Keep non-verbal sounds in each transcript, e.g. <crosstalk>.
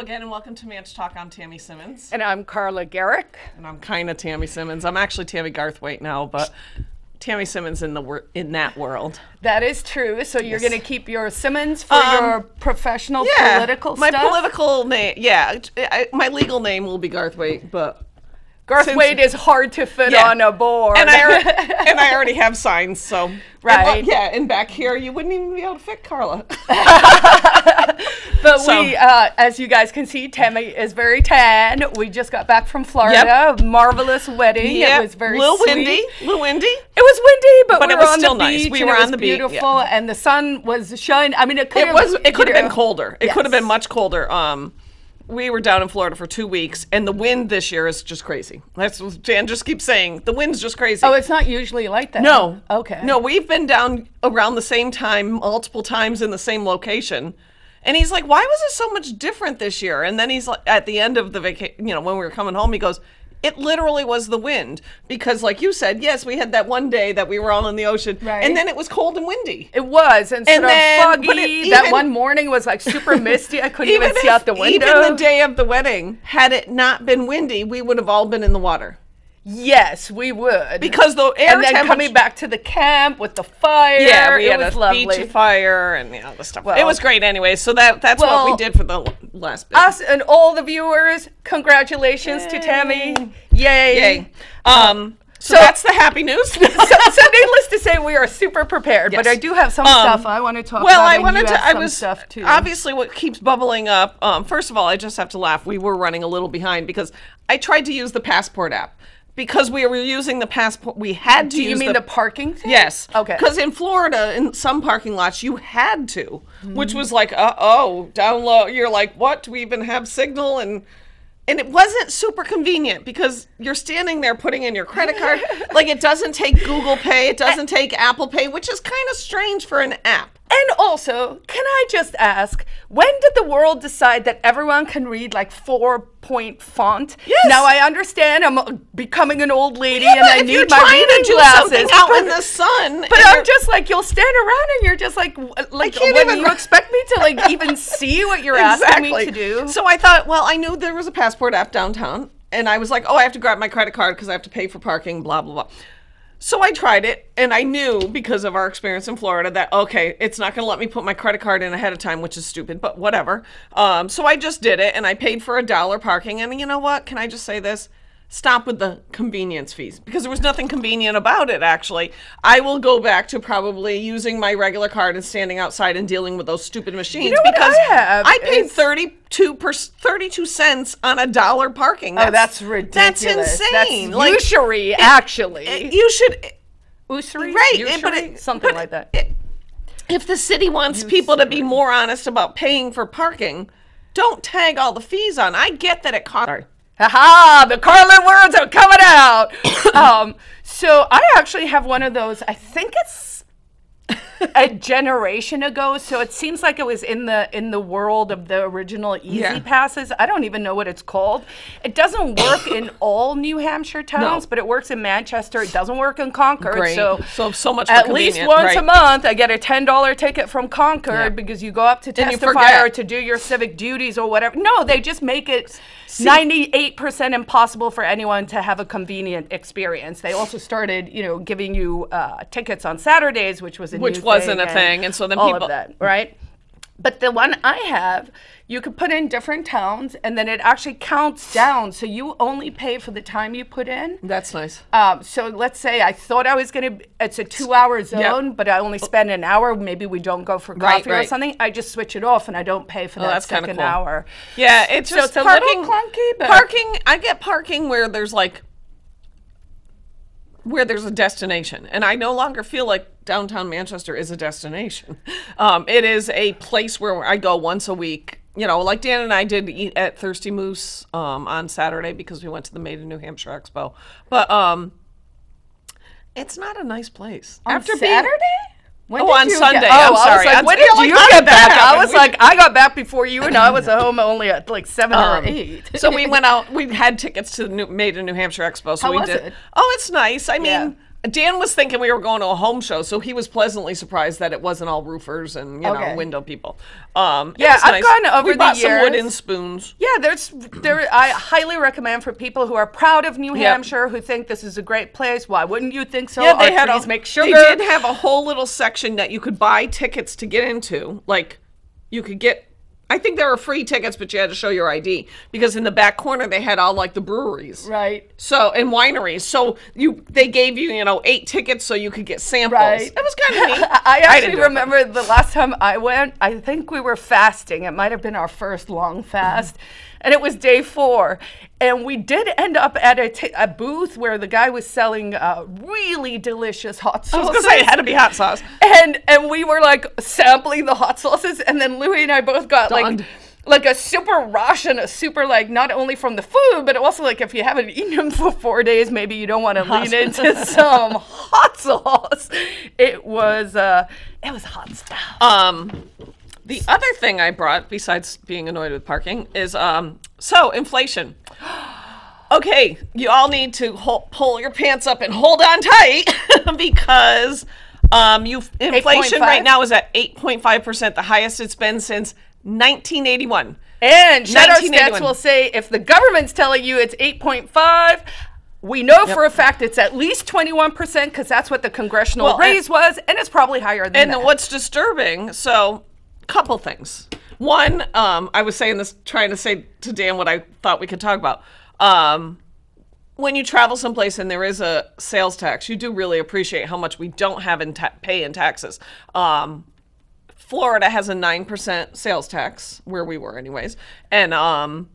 again, and welcome to Manch Talk. I'm Tammy Simmons, And I'm Carla Gericke. and I'm kind of Tammy Simmons. I'm actually Tammy Garthwaite now, but Tammy Simmons in the wor- in that world. That is true. So you're Yes. going to keep your Simmons for Um, your professional Yeah, political my stuff. political name. Yeah, I, my legal name will be Garthwaite, but Garth since- Wade is hard to fit Yeah. on a board. and I already, <laughs> and I already have signs, so and Right. yeah, and back here you wouldn't even be able to fit Carla. <laughs> <laughs> but so- we, uh, as you guys can see, Tammy is very tan. We just got back from Florida. Marvelous wedding. Yeah, It was very little sweet. windy, little windy. It was windy, but, But we it were was on still the nice. beach. We were on was the beach, yeah. beautiful, and the sun was shining. I mean, it could It have. was. It could have been colder. It could have been much colder. Um, we were down in Florida for two weeks, and the wind this year is just crazy. That's what Jan just keeps saying. The wind's just crazy. Oh, it's not usually like that. no. Okay. No, we've been down around the same time, multiple times in the same location. And he's like, "Why was it so much different this year?" And then he's like, at the end of the vacation, you know, when we were coming home, he goes, "It literally was the wind because, like you said, yes, we had that one day that we were all in the ocean, Right. and then it was cold and windy." It was, and, And sort then- of foggy. it- that one morning was like super <laughs> misty. I couldn't even, see if- out the window. Even the day of the wedding, had it not been windy, we would have all been in the water Yes, we would. because the air and then coming back to the camp with the fire. yeah, we it had was a lovely. beach fire and you know the stuff. Well, it was great anyway. So that that's what we did for the last bit. Us and all the viewers, congratulations to Tammy. Yay. Yay! Um, so, So- that's the happy news. <laughs> so, so needless to say, we are super prepared. But I do have some Um, stuff I want to talk well, about. Well, I wanted to. I was stuff too. obviously what keeps bubbling up. Um, first of all, I just have to laugh. We were running a little behind because I tried to use the passport app because we were using the passport. We had to Do use you mean the, parking thing? Yes. Okay. Because in Florida, in some parking lots, you had to, Mm-hmm. which was like, uh oh, down low. You're like, what? Do we even have signal? And and it wasn't super convenient because you're standing there putting in your credit card. <laughs> like it doesn't take Google Pay, it doesn't take Apple Pay, which is kind of strange for an app. And also, can I just ask, when did the world decide that everyone can read like four point font? Yes. Now I understand I'm becoming an old lady Yeah, and I need my reading glasses. something out but, in the sun, but I'm just like you'll stand around and you're just like like when even you expect me to like even see what you're asking me to do. So I thought, well, I knew there was a passport app downtown, and I was like, oh, I have to grab my credit card because I have to pay for parking, blah blah blah. So I tried it, and I knew because of our experience in Florida that okay, it's not going to let me put my credit card in ahead of time, which is stupid, but whatever. Um, so I just did it, and I paid for a dollar parking. And you know what? Can I just say this? Stop with the convenience fees because there was nothing convenient about it. Actually, I will go back to probably using my regular card and standing outside and dealing with those stupid machines you know what because I have I paid is- 32 per 32 cents on a dollar parking. oh, that's ridiculous. That's insane. That's like usury, actually. you should usury, right, usury? but it, something but like that. it- if the city wants people to be more honest about paying for parking, don't tag all the fees on. I get that it costs. Haha, the Carlin words are coming out. <coughs> um, so I actually have one of those. I think it's a generation ago. So it seems like it was in the in the world of the original Easy Yeah. Passes. I don't even know what it's called. It doesn't work in <coughs> all New Hampshire towns, but it works in Manchester. It doesn't work in Concord. Great. So So so much at least once a month, I get a ten dollar ticket from Concord Yeah. because you go up to testify or to do your civic duties or whatever. No, they just make it ninety-eight percent impossible for anyone to have a convenient experience. They also started, you know, giving you uh, tickets on Saturdays, which was a Which new wasn't a and thing, and so then all people- of that, right? But the one I have, you could put in different towns, and then it actually counts down. So you only pay for the time you put in. That's nice. Um, so let's say I thought I was gonna. It's a two-hour zone, but I only spend an hour. Maybe we don't go for Right, coffee or something. I just switch it off, and I don't pay for that that's second cool. hour. Yeah, it's So just it's a little parking. clunky, but- parking. I get parking where there's like where there's a destination, and I no longer feel like downtown Manchester is a destination. Um, it is a place where I go once a week. You know, like Dan and I did eat at Thirsty Moose um, on Saturday because we went to the Made in New Hampshire Expo. But um, it's not a nice place. On After Saturday? being Oh, on Sunday. Get, I'm oh, sorry. was like, when did you get back? I was We- like, I got back before you, and I was at <laughs> home only at like seven Um, or eight. so we went <laughs> out. We had tickets to the new, Made in New Hampshire Expo. So How we did. it? Oh, it's nice. I mean, Yeah. Dan was thinking we were going to a home show, so he was pleasantly surprised that it wasn't all roofers and you Okay. know window people. Um, it Yeah, was I've nice. gone over we the bought some wooden spoons. Yeah, there's there. I highly recommend for people who are proud of New. Hampshire, who think this is a great place. Why wouldn't you think so? Yeah, they Our had trees make sugar. They did have a whole little section that you could buy tickets to get into. Like, you could get. I think there were free tickets, but you had to show your ID because in the back corner they had all like the breweries. right. So and wineries. So you they gave you you know eight tickets so you could get samples. Right. <laughs> It was kind of neat. I actually it, remember the last time I went, I think we were fasting. It might have been our first long fast. And it was day four. And we did end up at a, t- a booth where the guy was selling uh, really delicious hot sauce. I was gonna say it had to be hot sauce. and and we were like sampling the hot sauces, and then Louis and I both got like like a super rush and a super like not only from the food, but also like if you haven't <laughs> eaten them for four days, maybe you don't want to lean into some hot sauce. It was uh, it was hot stuff. Um, the other thing I brought, besides being annoyed with parking, is um, so inflation. <gasps> Okay, you all need to hol- pull your pants up and hold on tight <laughs> because um, you inflation 8.5? right now is at eight point five percent, the highest it's been since 1981. And Shadow Stats 1981. will say if the government's telling you it's 8.5, we know for a fact it's at least 21% because that's what the congressional Well, and- raise was, and it's probably higher than And that. And what's disturbing, so couple things. One, um, I was saying this, trying to say to Dan what I thought we could talk about. Um, when you travel someplace and there is a sales tax, you do really appreciate how much we don't have in ta- pay in taxes. Um, Florida has a nine percent sales tax where we were, anyways, and um,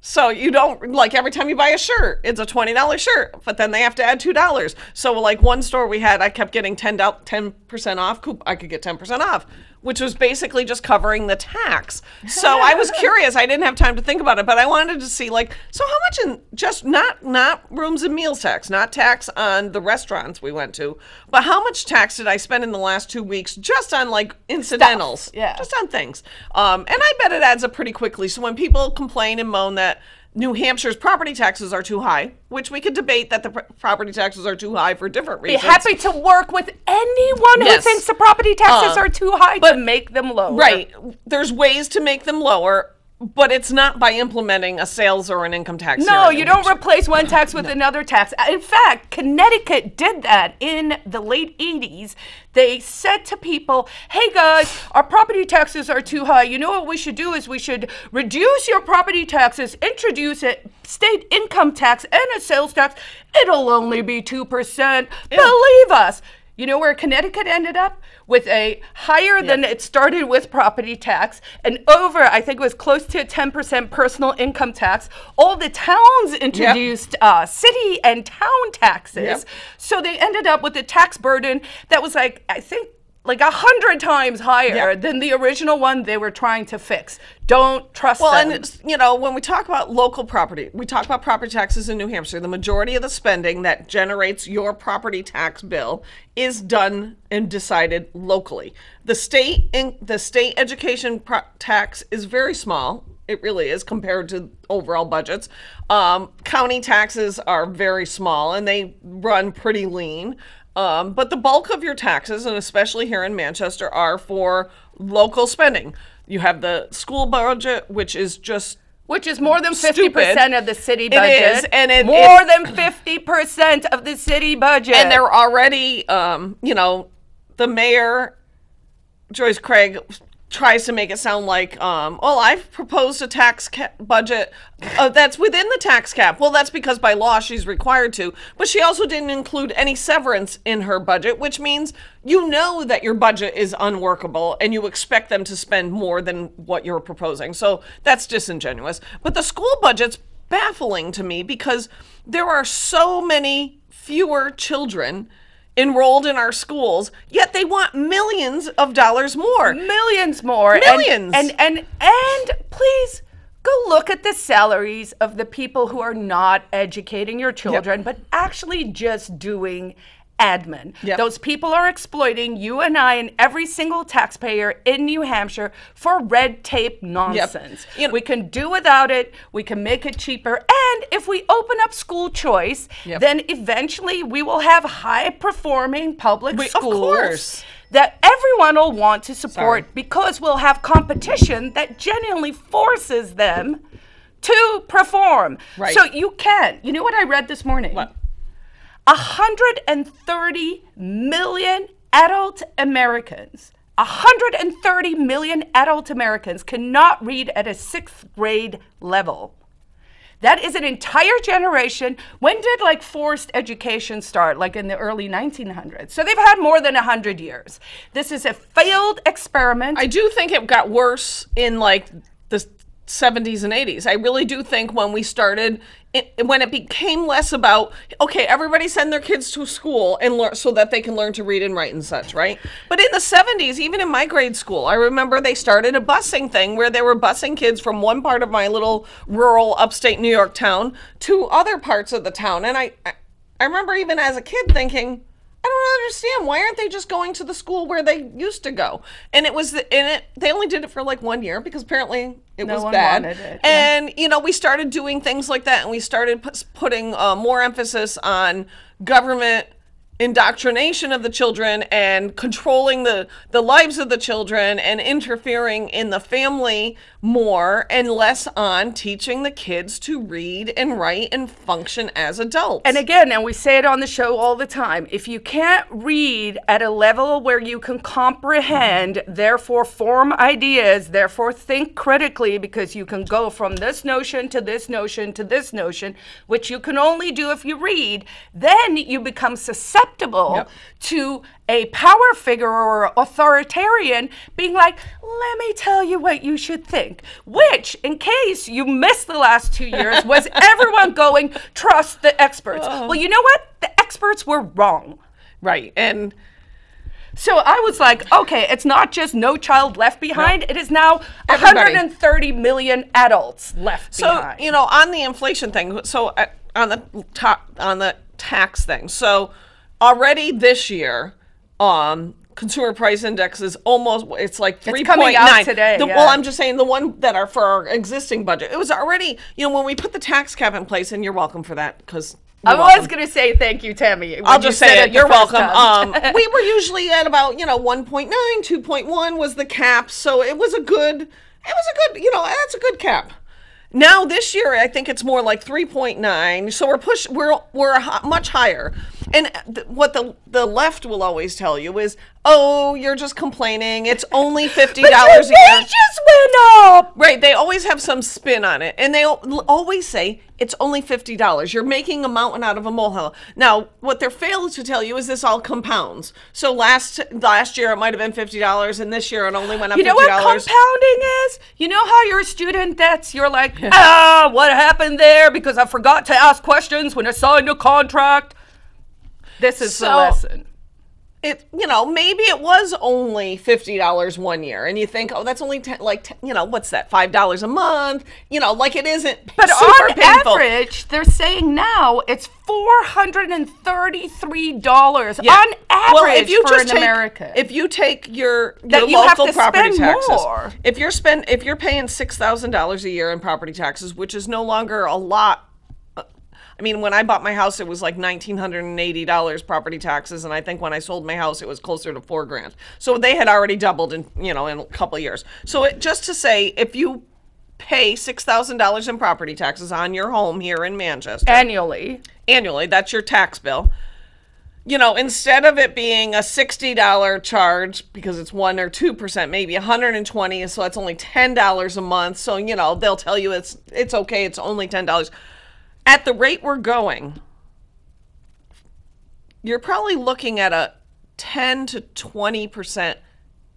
so you don't like every time you buy a shirt, it's a twenty dollars shirt, but then they have to add two dollars. So like one store we had, I kept getting 10, 10% off. I could get ten percent off, which was basically just covering the tax. So <laughs> I was curious. I didn't have time to think about it, but I wanted to see like so how much in just not not rooms and meals tax, not tax on the restaurants we went to, but how much tax did I spend in the last two weeks just on like incidentals, yeah. just on things. Um, and I bet it adds up pretty quickly. So when people complain and moan that New Hampshire's property taxes are too high, which we could debate that the pr- property taxes are too high for different reasons. be happy to work with anyone Yes. who thinks the property taxes Uh, are too high to make them lower. Right. There's ways to make them lower, but it's not by implementing a sales or an income tax. No, you don't replace one tax with another tax. In fact, Connecticut did that in the late 80s. They said to people, hey guys, our property taxes are too high. You know what we should do is we should reduce your property taxes, introduce a state income tax and a sales tax. It'll only be 2%. Believe us. You know where Connecticut ended up? With a higher than it started with property tax and over, I think it was close to 10% personal income tax. All the towns introduced uh, city and town taxes. Yep. So they ended up with a tax burden that was like, I think, like a hundred times higher Yep. than the original one they were trying to fix. Don't trust Well, them. and you know, when we talk about local property, we talk about property taxes in New Hampshire. The majority of the spending that generates your property tax bill is done and decided locally. The state in, the state education pro- tax is very small. It really is compared to overall budgets. Um, county taxes are very small and they run pretty lean. Um, but the bulk of your taxes, and especially here in Manchester, are for local spending. You have the school budget, which is just which is more than 50% of the city budget. is, and it- more it- than 50% of the city budget. and they're already um, you know the mayor joyce craig tries to make it sound like um, well i've proposed a tax cap budget uh, that's within the tax cap. Well that's because by law she's required to but she also didn't include any severance in her budget which means you know that your budget is unworkable and you expect them to spend more than what you're proposing. So that's disingenuous. But the school budget's baffling to me because there are so many fewer children enrolled in our schools, yet they want millions of dollars more. millions more Millions. and and and, please go look at the salaries of the people who are not educating your children but actually just doing admin. Yep. Those people are exploiting you and I and every single taxpayer in New Hampshire for red tape nonsense. You know- we can do without it. We can make it cheaper. And if we open up school choice, Yep. then eventually we will have high performing public We- schools that everyone will want to support Sorry. because we'll have competition that genuinely forces them to perform. Right. So you can. You know what I read this morning? What? 130 million adult Americans, 130 million adult Americans cannot read at a sixth grade level. That is an entire generation. When did like forced education start? Like in the early 1900s. So they've had more than 100 years. This is a failed experiment. I do think it got worse in like the 70s and 80s. I really do think when we started, it, when it became less about okay, everybody send their kids to school and learn so that they can learn to read and write and such, right? But in the 70s, even in my grade school, I remember they started a busing thing where they were busing kids from one part of my little rural upstate New York town to other parts of the town, and I, I, I remember even as a kid thinking. I don't understand. Why aren't they just going to the school where they used to go? And it was, the, and it, they only did it for like one year because apparently it No was bad. it, yeah. And you know, we started doing things like that, and we started pu- putting uh, more emphasis on government indoctrination of the children and controlling the the lives of the children and interfering in the family more and less on teaching the kids to read and write and function as adults. And again, and we say it on the show all the time if you can't read at a level where you can comprehend, therefore form ideas, therefore think critically, because you can go from this notion to this notion to this notion, which you can only do if you read, then you become susceptible Yep. to a power figure or authoritarian being like, let me tell you what you should think. Which, in case you missed the last two years, was <laughs> everyone going, trust the experts. Well, you know what? The experts were wrong. right. And So I was like, okay, it's not just no child left behind, it is now Everybody. 130 million adults left So behind. you know, on the inflation thing, so uh, on the top on the tax thing, so already this year, um, consumer price index is almost it's like 3.9 coming out today, The, yeah. Well, I'm just saying the one that are for our existing budget. It was already you know when we put the tax cap in place, and you're welcome for that because. I was going to say thank you, Tammy. I'll just say it. You're welcome. Um, <laughs> we were usually at about you know 1.9, 2.1 was the cap, so it was a good. It was a good. You know, that's a good cap. Now this year, I think it's more like 3.9. So we're push. We're we're much higher. And th- what the the left will always tell you is, oh, you're just complaining. It's only <laughs> fifty dollars a year. wages went up. Right, they always have some spin on it, and they al- always say it's only fifty dollars. You're making a mountain out of a molehill. Now, what they're failing to tell you is this all compounds. So last last year it might have been fifty dollars, and this year it only went up You know fifty what compounding is? You know how your student debts, you're like, <laughs> ah, what happened there? Because I forgot to ask questions when I signed a contract. This is the So- lesson. it you know maybe it was only fifty dollars one year, and you think, oh, that's only ten, like ten, you know what's that five dollars a month? You know, like it isn't. But super on painful. average, they're saying now it's four hundred and thirty-three dollars Yeah. on average well, if you for just an take, American. If you take your, That your you have local to property spend taxes, more. if you're spend if you're paying six thousand dollars a year in property taxes, which is no longer a lot. I mean, when I bought my house, it was like nineteen hundred and eighty dollars property taxes, and I think when I sold my house, it was closer to four grand. So they had already doubled in you know in a couple of years. So it, just to say, if you pay six thousand dollars in property taxes on your home here in Manchester, annually. annually. That's your tax bill. You know, instead of it being a sixty dollar charge because it's one or two percent, maybe one hundred and twenty, so it's only ten dollars a month. So you know they'll tell you it's it's okay, it's only ten dollars. At the rate we're going, you're probably looking at a ten to twenty percent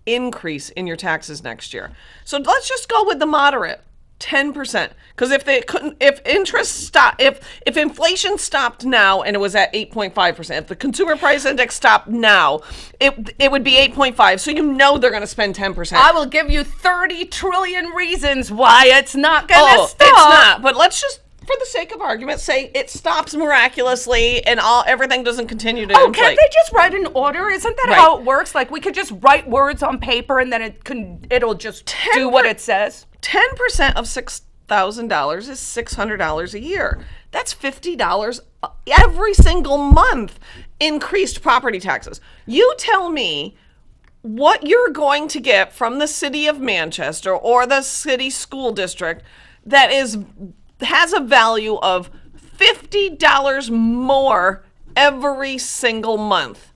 increase in your taxes next year. So let's just go with the moderate. 10% because if they couldn't if interest stop if if inflation stopped now and it was at 8.5% if the consumer price index stopped now it it would be 8.5 so you know they're going to spend 10% I will give you 30 trillion reasons why it's not going to oh stop. it's not but let's just for the sake of argument, say it stops miraculously and all everything doesn't continue to Oh, inflate. can't they just write an order? Isn't that Right. how it works? Like we could just write words on paper and then it can it'll just do what it says. 10% of $6,000 is $600 a year. That's $50 every single month increased property taxes. You tell me what you're going to get from the city of Manchester or the city school district that is has a value of $50 more every single month.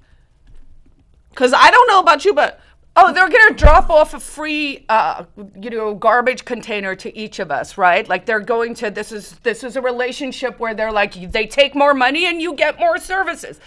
Cuz I don't know about you but Oh, they're gonna drop off a free, uh, you know, garbage container to each of us, right? Like they're going to. This is this is a relationship where they're like, they take more money and you get more services.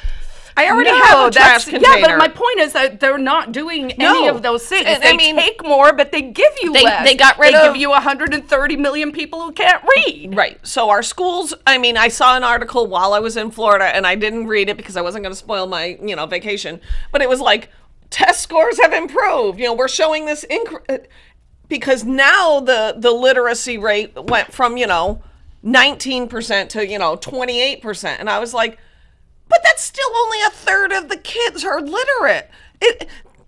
I already No, have a trash that's- container. Yeah, but my point is that they're not doing any of those things. And, they I mean- take more, but they give you They- less. they got rid They of- give you 130 million people who can't read. Right. So our schools, I mean, I saw an article while I was in Florida and I didn't read it because I wasn't going to spoil my, you know, vacation, but it was like test scores have improved. You know, we're showing this incre- uh, because now the the literacy rate went from, you know, 19% to, you know, 28%. And I was like, but that's still only a third of the kids are literate. It,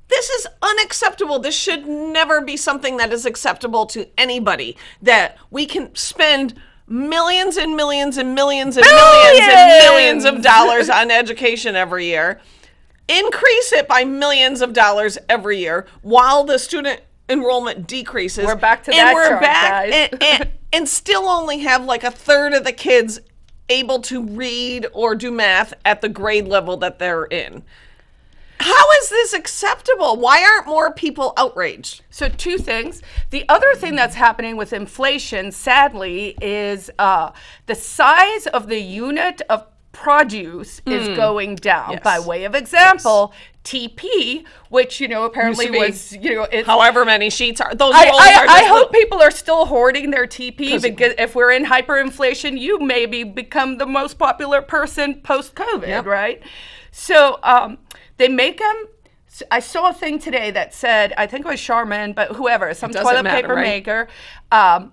this is unacceptable. This should never be something that is acceptable to anybody. That we can spend millions and millions and millions and millions and millions of dollars on education every year, increase it by millions of dollars every year while the student enrollment decreases. We're back to and that we're chart, back guys. and- and, and still only have like a third of the kids able to read or do math at the grade level that they're in. How is this acceptable? Why aren't more people outraged? So two things. The other thing that's happening with inflation, sadly, is uh, the size of the unit of produce is going down. Hmm. Yes. By way of example, TP, which you know apparently was you know it's. However many sheets are those I, I, are I hope little- people are still hoarding their TP because if we're in hyperinflation, you maybe become the most popular person post COVID, Yep. right? So um, they make them. I saw a thing today that said, I think it was Charmin, but whoever, some toilet matter, paper right? maker. Um,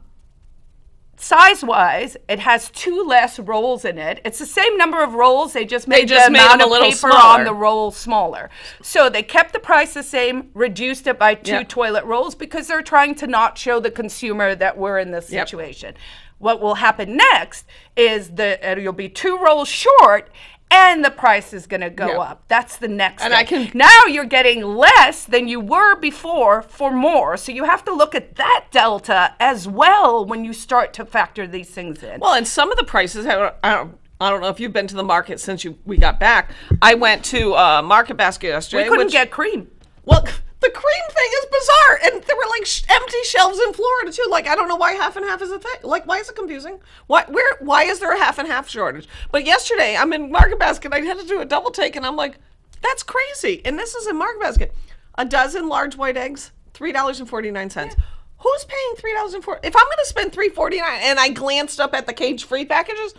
size wise, it has two less rolls in it. It's the same number of rolls, they just made just the made amount a of little paper smaller. on the roll smaller. So they kept the price the same, reduced it by two Yep. toilet rolls because they're trying to not show the consumer that we're in this Yep. situation. What will happen next is that uh, you'll be two rolls short. And the price is going to go Yep. up. That's the next. And. I can- now you're getting less than you were before for more. So you have to look at that delta as well when you start to factor these things in. Well, and some of the prices, I don't, I don't, I don't know if you've been to the market since you we got back. I went to uh, Market Basket yesterday. we couldn't which- get cream. Well, the cream thing is bizarre, and there were like sh- empty shelves in Florida too. Like I don't know why half and half is a thing. Like why is it confusing? Why where why is there a half and half shortage? But yesterday I'm in Market Basket. I had to do a double take, and I'm like, that's crazy. And this is in Market Basket, a dozen large white eggs, three dollars and forty nine cents. Who's paying three dollars and four? If I'm going to spend three forty nine, and I glanced up at the cage free packages,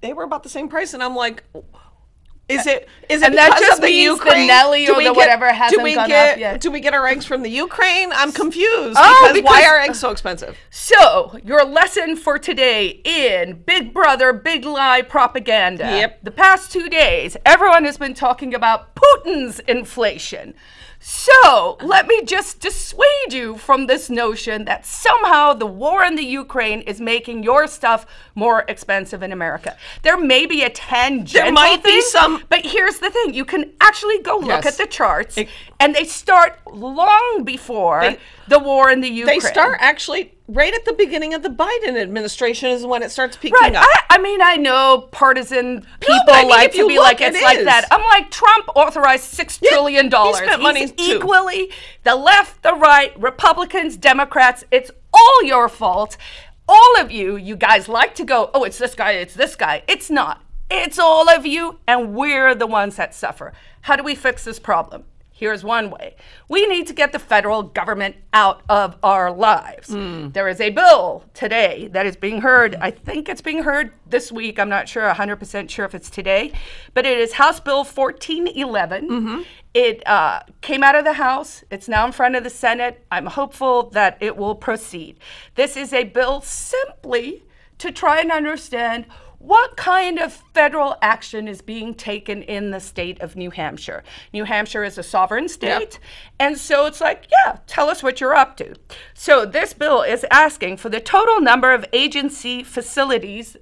they were about the same price, and I'm like. Is it is it And that because just of the means the Ukraine? Nelly Do or we the get- whatever do hasn't we gone up get, yet. Do we get our eggs from the Ukraine? I'm confused Oh, because, why are uh, eggs so expensive? So, your lesson for today in Big Brother, Big Lie propaganda. Yep. The past two days, everyone has been talking about Putin's inflation. So, let me just dissuade you from this notion that somehow the war in the Ukraine is making your stuff more expensive in America. There may be a tangential might be thing, some- but here's the thing: you can actually go look Yes. at the charts, It- and they start long before They- the war in the Ukraine. They start actually right at the beginning of the Biden administration is when it starts peaking Right. up. I, I mean, I know partisan people but I mean, like to be look, like it it's like is. that. I'm like Trump authorized six trillion dollars. he spent money too. equally the left, the right, Republicans, Democrats. It's all your fault. All of you, you guys like to go, oh, it's this guy, it's this guy. It's not. It's all of you, and we're the ones that suffer. How do we fix this problem? Here's one way. We need to get the federal government out of our lives. There is a bill today that is being heard. I think it's being heard this week. I'm not sure, 100% sure if it's today, but it is House Bill 1411. It uh, came out of the House. It's now in front of the Senate. I'm hopeful that it will proceed. This is a bill simply to try and understand what kind of federal action is being taken in the state of New Hampshire. New Hampshire is a sovereign state, and so it's like, yeah, tell us what you're up to. So this bill is asking for the total number of agency facilities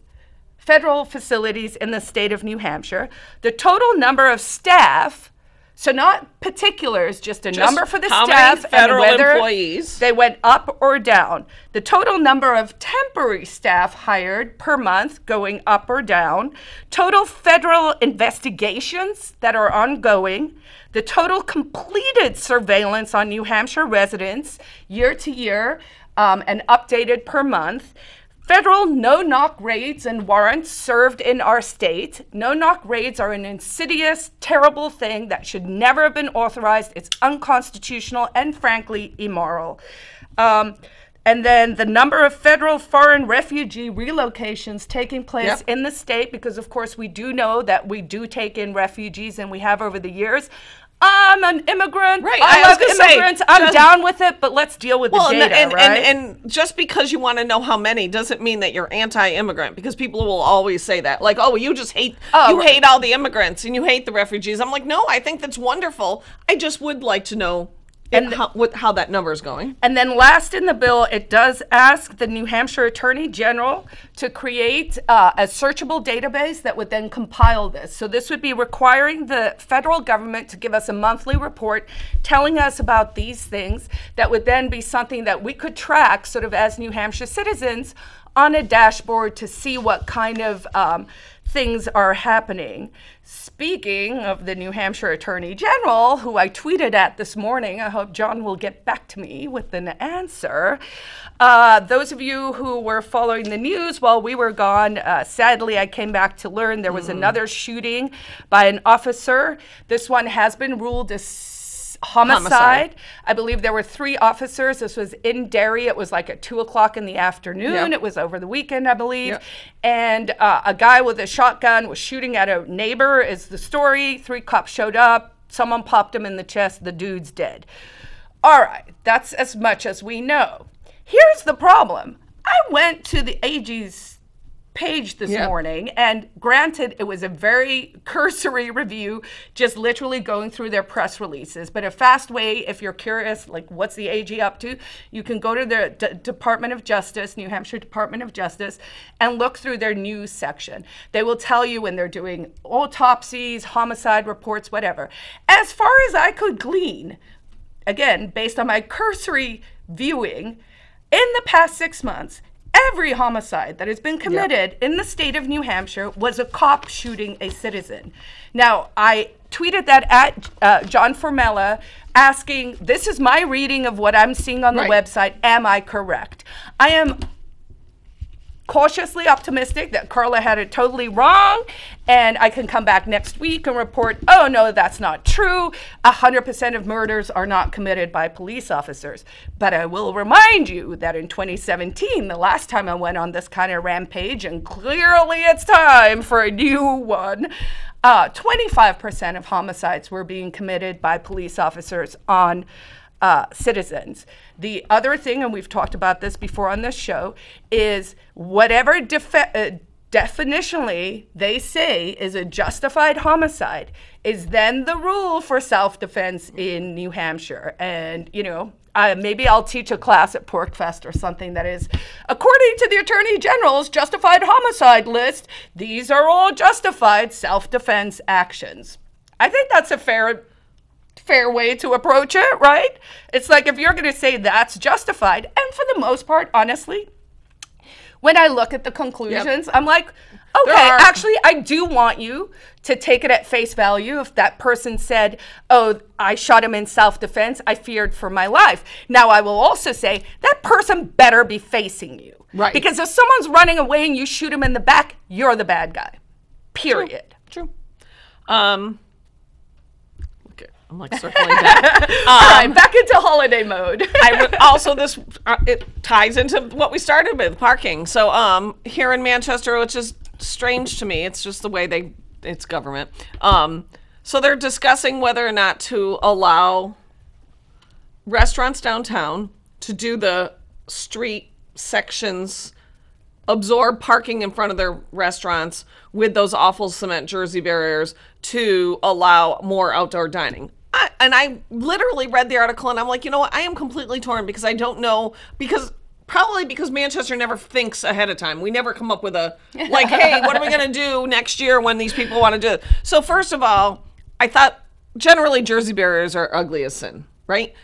federal facilities in the state of New Hampshire, the total number of staff, so not particulars, just a number for the how staff many federal and whether employees? they went up or down. The total number of temporary staff hired per month going up or down, total federal investigations that are ongoing, the total completed surveillance on New Hampshire residents year to year um, and updated per month. Federal no knock raids and warrants served in our state. No knock raids are an insidious, terrible thing that should never have been authorized. It's unconstitutional and frankly immoral. Um, and then the number of federal foreign refugee relocations taking place Yep. in the state, because of course we do know that we do take in refugees and we have over the years. I'm an immigrant. Right, I, I was love gonna say, immigrants. I'm down with it, but let's deal with Well, the and, data, and, right? and, and just because you want to know how many doesn't mean that you're anti-immigrant because people will always say that like oh you just hate Oh, you right. hate all the immigrants and you hate the refugees i'm like no i think that's wonderful i just would like to know And and how, what, how that number is going And then last in the bill, it does ask the New Hampshire Attorney General to create uh, a searchable database that would then compile this. So this would be requiring the federal government to give us a monthly report telling us about these things that would then be something that we could track sort of as New Hampshire citizens on a dashboard to see what kind of um, things are happening. Speaking of the New Hampshire Attorney General, who I tweeted at this morning, I hope John will get back to me with an answer. Uh, those of you who were following the news while we were gone, uh, sadly, I came back to learn there was another shooting by an officer. This one has been ruled a homicide. Homicide. I believe there were three officers. This was in Derry. It was like at two o'clock in the afternoon. Yeah. It was over the weekend, I believe. Yeah. And uh, a guy with a shotgun was shooting at a neighbor, is the story. Three cops showed up. Someone popped him in the chest. The dude's dead. All right, that's as much as we know. Here's the problem I went to the AG's page this Yeah. morning, and granted, it was a very <laughs> cursory review, just literally going through their press releases. But a fast way, if you're curious, like what's the AG up to, you can go to the D- Department of Justice, New Hampshire Department of Justice, and look through their news section. They will tell you when they're doing autopsies, homicide reports, whatever. As far as I could glean, again, based on my cursory viewing, in the past six months, every homicide that has been committed in the state of New Hampshire was a cop shooting a citizen. Now, I tweeted that at uh, John Formella asking, This is my reading of what I'm seeing on the website. Am I correct? I am cautiously optimistic that Carla had it totally wrong, and I can come back next week and report, oh no, that's not true. 100% of murders are not committed by police officers. But I will remind you that in 2017, the last time I went on this kind of rampage, and clearly it's time for a new one. Uh, 25% of homicides were being committed by police officers on uh, citizens. The other thing, and we've talked about this before on this show, is whatever defe- uh, definitionally they say is a justified homicide is then the rule for self-defense in New Hampshire. And you know, uh, maybe I'll teach a class at PorcFest or something that is, according to the Attorney General's justified homicide list, these are all justified self-defense actions. I think that's a fair fair way to approach it, right? It's like if you're going to say that's justified, and for the most part, honestly, when I look at the conclusions, I'm like, okay, actually, I do want you to take it at face value. If that person said, oh, I shot him in self defense, I feared for my life. Now, I will also say that person better be facing you. Right. Because if someone's running away and you shoot him in the back, you're the bad guy. Period. true True. um i'm like circling back <laughs> I'm back into holiday mode. I also this uh, it ties into what we started with parking. So um here in Manchester, which is strange to me, it's just the way they it's government. Um so they're discussing whether or not to allow restaurants downtown to do the street sections absorb parking in front of their restaurants with those awful cement jersey barriers to allow more outdoor dining. I, and I literally read the article and I'm like, you know what? I am completely torn because I don't know because probably because Manchester never thinks ahead of time. We never come up with a like, hey, what are we going to do next year when these people want to do it? So first of all, I thought generally jersey barriers are ugly as sin, right?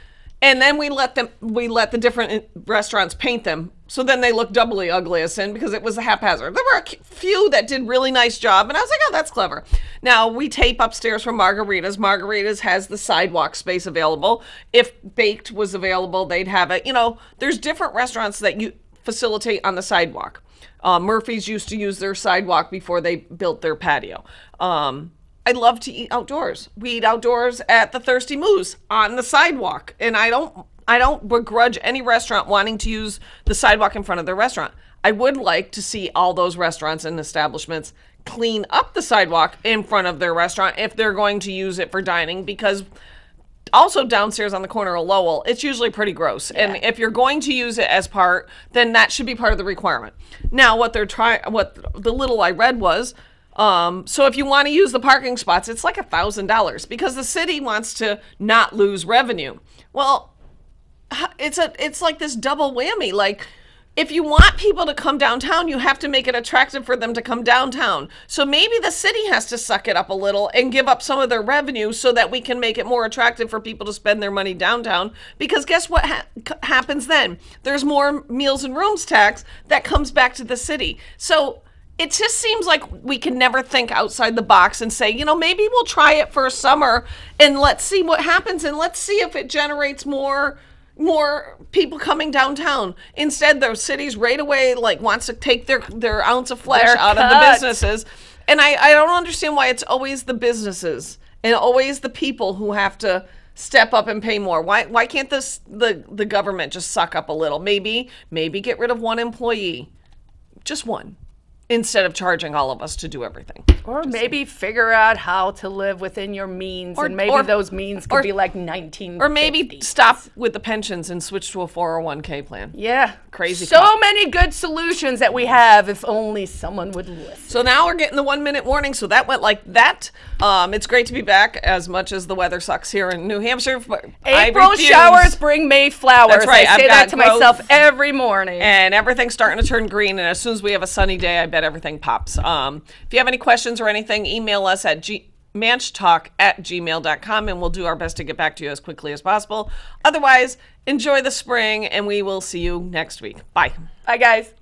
And then we let them we let the different restaurants paint them. So then they look doubly ugly as sin because it was a haphazard. There were a few that did really nice job and I was like, "Oh, that's clever." Now, we tape upstairs from Margaritas. Margaritas has the sidewalk space available. If Baked was available, they'd have it. You know, there's different restaurants that you facilitate on the sidewalk. Uh, Murphy's used to use their sidewalk before they built their patio. Um, I love to eat outdoors. We eat outdoors at the Thirsty Moose on the sidewalk, and I don't I don't begrudge any restaurant wanting to use the sidewalk in front of their restaurant. I would like to see all those restaurants and establishments clean up the sidewalk in front of their restaurant if they're going to use it for dining because also downstairs on the corner of Lowell, it's usually pretty gross. And if you're going to use it as part, then that should be part of the requirement. Now, what they're trying, what the little I read was, um, so if you want to use the parking spots, it's like a thousand dollars because the city wants to not lose revenue. Well, it's a, it's like this double whammy. Like, if you want people to come downtown, you have to make it attractive for them to come downtown. So maybe the city has to suck it up a little and give up some of their revenue so that we can make it more attractive for people to spend their money downtown. Because guess what ha- happens then? There's more meals and rooms tax that comes back to the city. So it just seems like we can never think outside the box and say, you know, maybe we'll try it for a summer and let's see what happens and let's see if it generates more more people coming downtown. Instead, the cities right away like wants to take their their ounce of flesh They're out of the businesses. And I, I don't understand why it's always the businesses and always the people who have to step up and pay more. Why why can't this the the government just suck up a little? Maybe maybe get rid of one employee. Just one. Instead of charging all of us to do everything. Or maybe figure out how to live within your means, Or- and maybe or- those means could or- be like 19. Or maybe stop with the pensions and switch to a 401k plan. Yeah. Crazy So many good solutions that we have if only someone would listen. So now we're getting the one minute warning. So that went like that. Um, it's great to be back as much as the weather sucks here in New Hampshire. April showers bring May flowers. That's right, I I've say that to growth. myself every morning. and everything's starting to turn green. And as soon as we have a sunny day, I bet everything pops. Um, if you have any questions or anything, email us at g- manchtalk at gmail.com and we'll do our best to get back to you as quickly as possible. Otherwise, enjoy the spring and we will see you next week. Bye. Bye, guys.